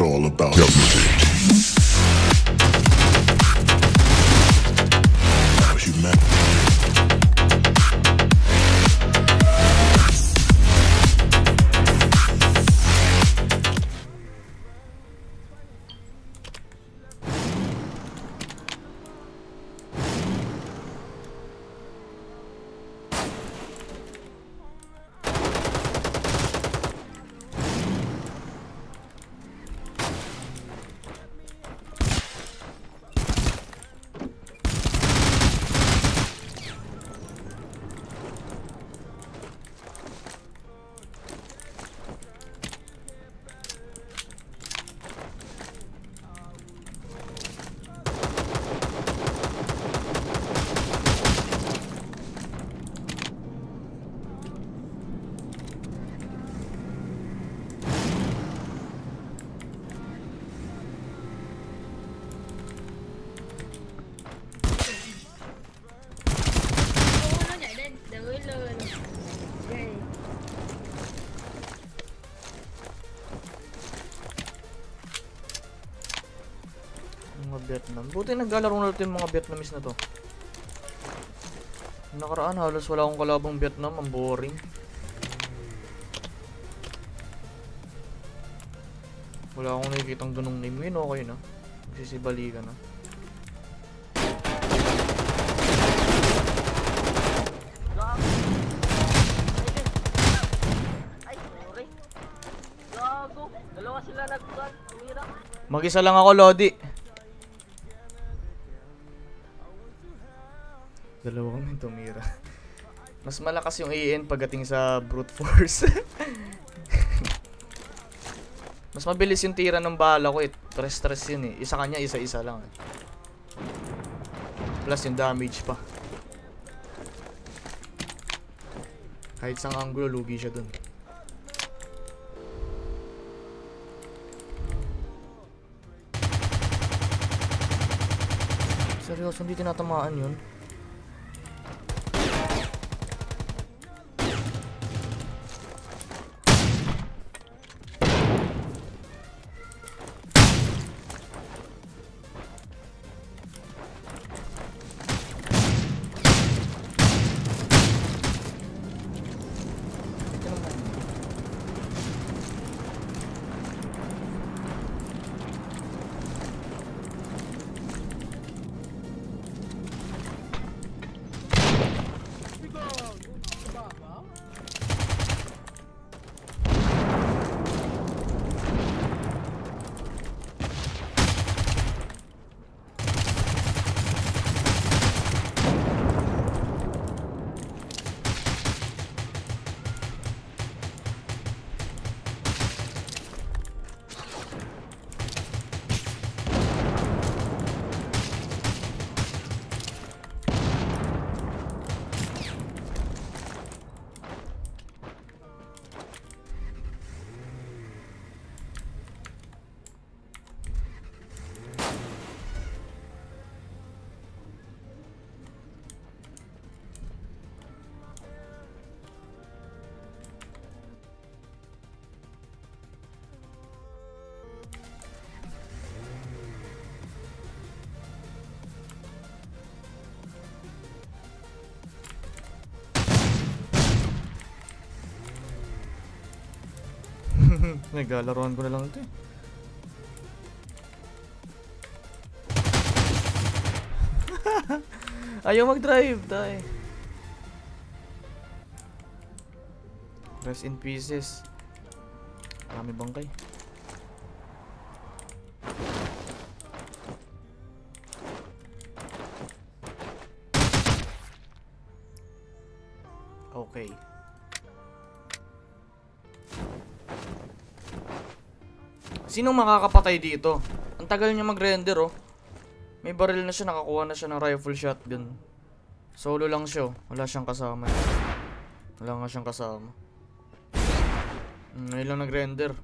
all about. Definitely. Vietnam. Buti naglalaro na natin yung mga Vietnamese na to. Nakaraan halos wala akong kalabang Vietnam. Ang boring. Wala akong nakikitang ganung name. Ngayon okay na. Magsisibali ka na. Mag-isa lang ako, Lodi. Mas malakas yung AN pagdating sa brute force. Mas mabilis yung tira ng bala ko eh. Stress-stress yun eh. Isa kanya, isa-isa lang eh. Plus yung damage pa. Kahit sang angulo, lugi siya dun. Seryoso, hindi tinatamaan yun. Naglalaroan ko na lang ito eh. Ayaw mag-drive, tay. Rest in pieces. Marami bangkay. Okay. Sinong makakapatay dito? Ang tagal niya mag-render oh. May baril na siya, nakakuha na siya ng rifle shotgun. Solo lang siya oh. Wala siyang kasama. Wala nga siyang kasama. Hmm, ngayon lang nag-render.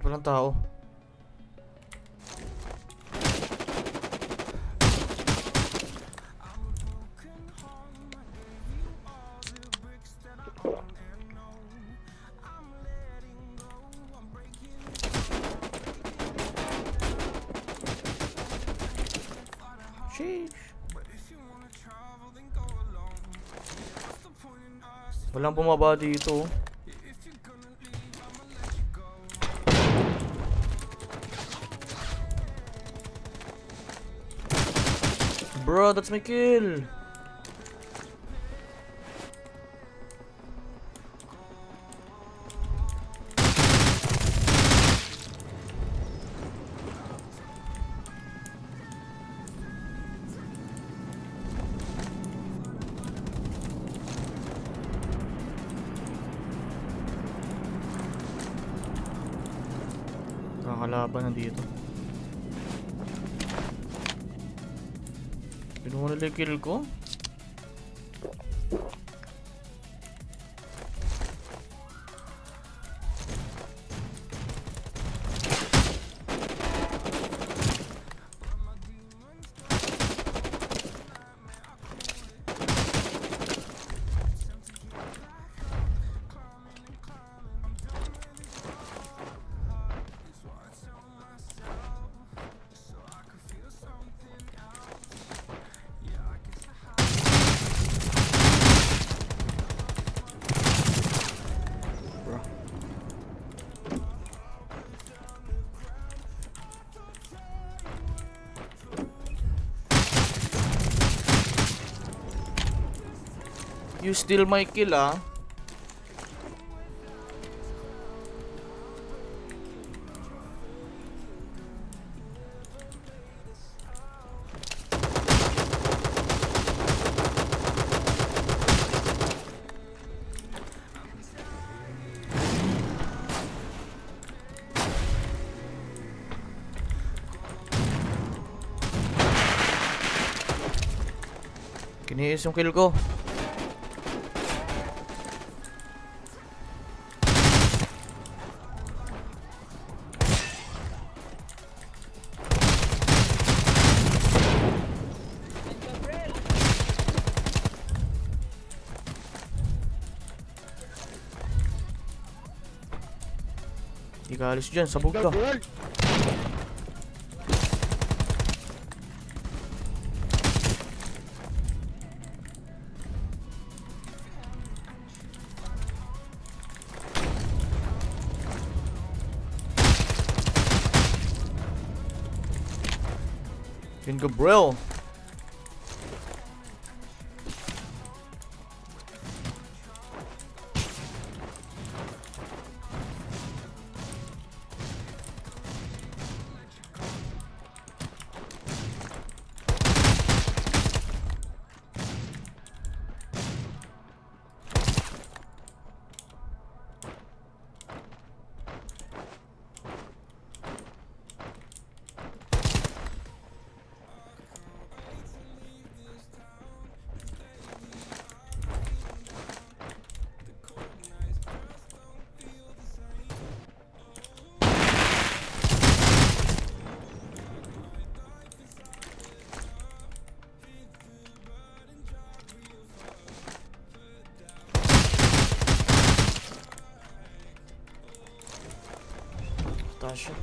Walang tao. Sheesh. Walang bumaba dito. Bro, that's my kill. Kakalaban nandito. Yung kill ko? You steal my kill ah. Kiniis yung kill ko. Di ka alis dyan, sabog ka. King Gabriel. Tasha.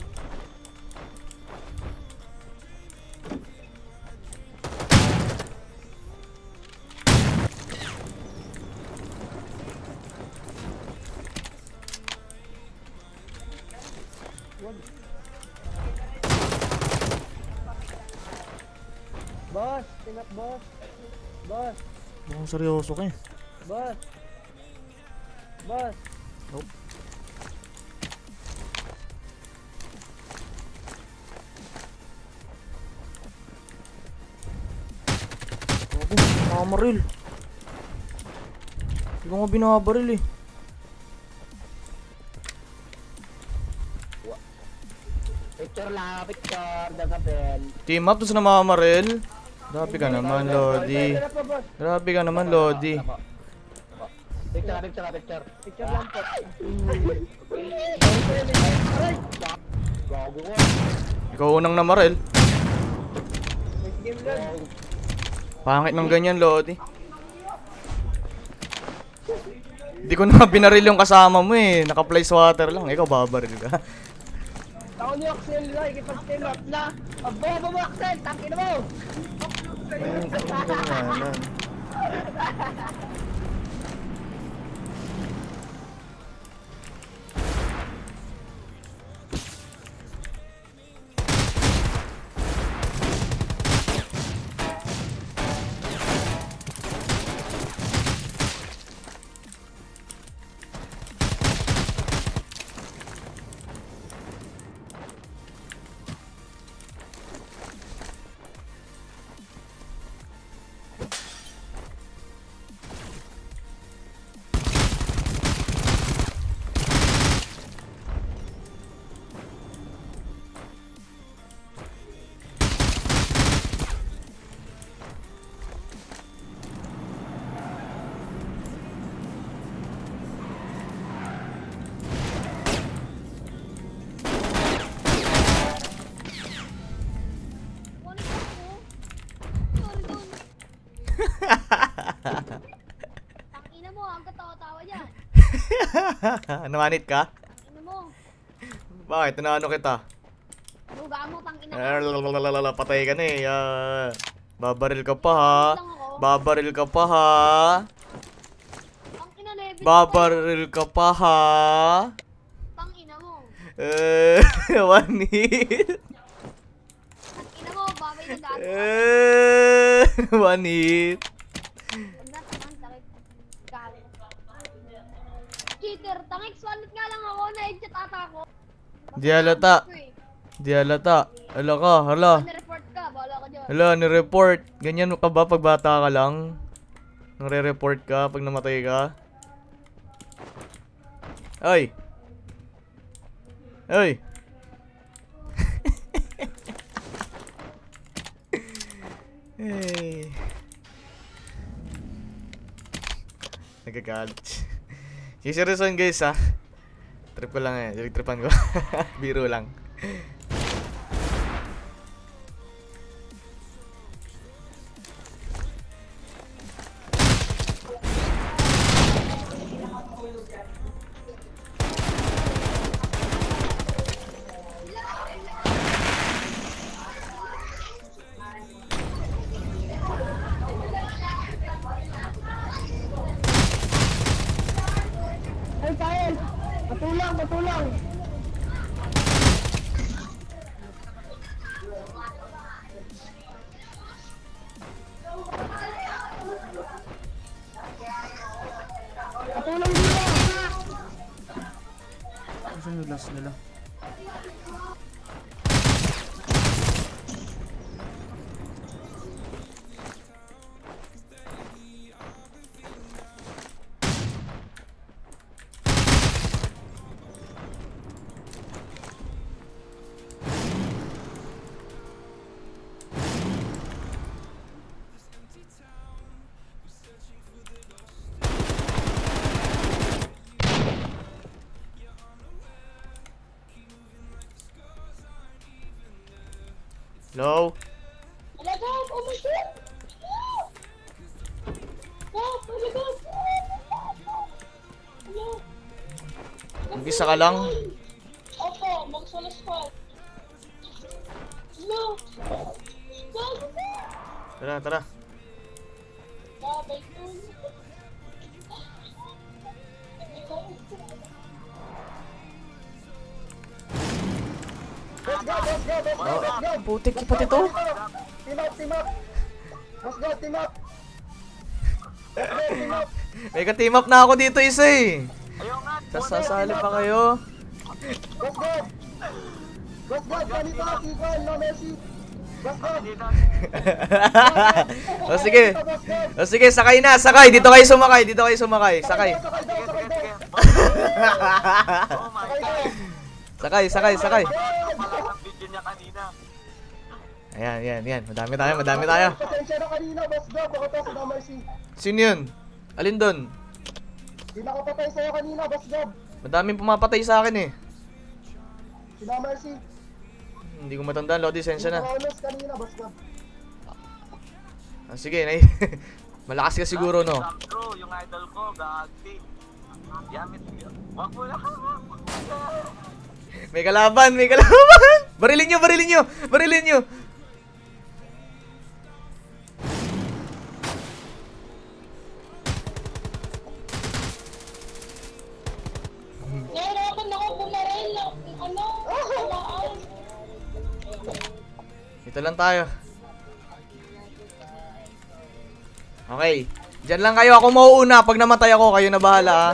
Boss, tinap boss. Boss, Mukhang seryoso ka eh. boss. Ako, nakamaril. Hindi ko nga binabaril eh. Picture lang, picture. Dagapel. Team up, tapos namamaril. Grabe ka naman, Lodi. Grabe ka naman, Lodi. Picture, picture, picture. Picture lang po. Gago ko. Ikaw unang namaril. Game lang. Pangit ng ganyan, Lodi. Hindi ko na binaril yung kasama mo eh. Naka-fly swatter lang. Ikaw babaril ka. Ako ni Axel na, ikipag-team up na. Aba, baba Axel, tangin mo! tawa Namanit ka? Ano mo? Bakit? Tinaano kita? Luga mo, tang ina. Lalalala, Patay ka na eh. Ah, babaril ka pa ha. Babaril ka pa ha. Babaril ka pa ha. Tang ina mo. Eh, one hit. Tang ina mo, babay na dati. Eh, one hit. Huwag na, tangan, sakit. Gago. Cheater, tangik, swanit nga lang ako, na-headshot ata ako. Di halata. Eh. Di halata. Hala ka, hala. Na-report ka, bahala ka dyan. Hala, nireport. Ganyan ka ba pag bata ka lang? Nare-report ka pag namatay ka? Ay! Ay! hey. Nagagalit. Si seryoson guys ha. Trip ko lang eh. Yung tripan ko. Biro lang. sepuluh. Ka, oh my god! Mag-isa ka lang? Opo, magsulas ko. No! Tara, tara. Let's go, let's go, let's go, let's go! Putik pati to. Team up, team up! Let's go, team up! Let's go, team up! May ka-team up na ako dito isa eh. Sasasali pa kayo. Let's go! Let's go, Juanito, Kiko, no Messi! Let's go! o sige. Let's go! O sige, sakay na, sakay. Dito kayo sumakay, dito kayo sumakay. Sakay. Sakay daw, sakay daw! Sakay daw! Sakay, sakay, sakay. Go! Ayan, ayan, ayan. Madami tayo, madami tayo. Pasensya na kanina, boss go, baka to si No Mercy. Sino yun? Alin doon? Di nakapatay sa'yo kanina, boss Gob. Madaming pumapatay sa akin eh. Si No Mercy. Hindi ko matandaan, Lodi, sensya na. Nakaulos kanina, boss Gob. Ah, sige, nay. Malakas ka siguro, no? Bro, yung idol ko, gagi. Yamit yun. Wag mo na. May kalaban, may kalaban! Barilin nyo, barilin nyo! Barilin nyo! Ito lang tayo. Okay. Diyan lang kayo. Ako mauuna. Pag namatay ako, kayo na bahala, ah.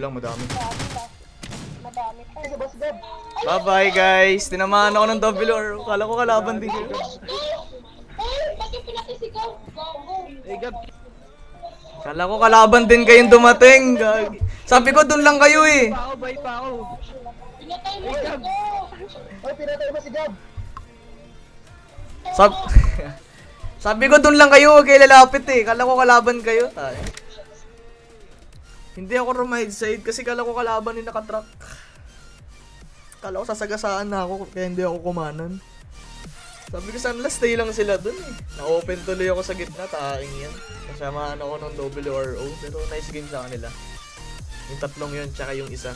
Lang, madami. Madami pa. Si boss Gob. Bye-bye, guys. Tinamaan ako ng double or. Kala ko kalaban din kayo. Ay, bakit pinakisigaw? Gago. Hey, Gob. Kala ko kalaban din kayong dumating. Gag. Sabi ko dun lang kayo eh. Pa ako, bay pa ako. Pinatay mo Ay, Gab. Ay, pinatay mo si Gab. Sab Sabi ko dun lang kayo, huwag kayo lalapit eh. Kala ko kalaban kayo. Tayo. Hindi ako rumide side kasi kala ko kalaban ni nakatrack. Kala ko sasagasaan na ako kaya hindi ako kumanan. Sabi ko sana stay lang sila dun eh. Na-open tuloy ako sa gitna, taing yan. Kasamahan ako ng WRO pero nice game sa kanila. Yung tatlong yun, tsaka yung isa.